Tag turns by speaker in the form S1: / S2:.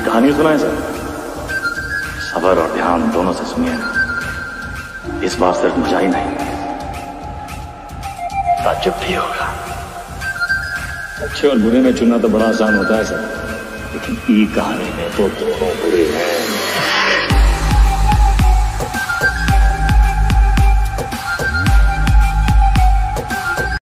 S1: कहानी सुना है सर। सबर और ध्यान दोनों से सुनिए। इस बार सिर्फ़ मज़ा ही नहीं ताजुब भी होगा। अच्छे और बुरे में चुनना तो बड़ा आसान होता है, सर। लेकिन ई कहानी में तो दोनों बुरे हैं।